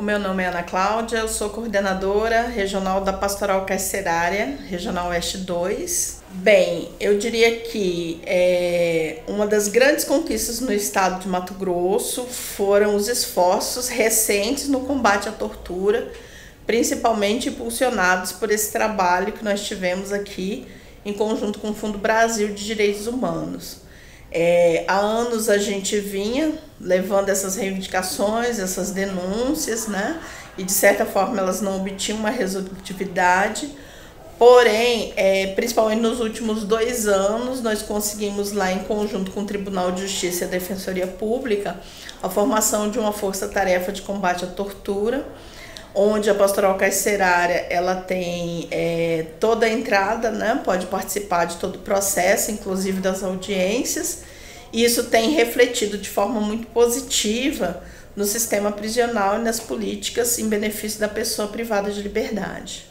O meu nome é Ana Cláudia, eu sou coordenadora regional da Pastoral Carcerária, Regional Oeste 2. Bem, eu diria que é, uma das grandes conquistas no estado de Mato Grosso foram os esforços recentes no combate à tortura, principalmente impulsionados por esse trabalho que nós tivemos aqui em conjunto com o Fundo Brasil de Direitos Humanos. É, há anos a gente vinha levando essas reivindicações, essas denúncias, né? E de certa forma elas não obtinham uma resolutividade. Porém, é, principalmente nos últimos dois anos, nós conseguimos lá em conjunto com o Tribunal de Justiça e a Defensoria Pública a formação de uma força-tarefa de combate à tortura onde a pastoral carcerária ela tem é, toda a entrada, né, pode participar de todo o processo, inclusive das audiências, e isso tem refletido de forma muito positiva no sistema prisional e nas políticas em benefício da pessoa privada de liberdade.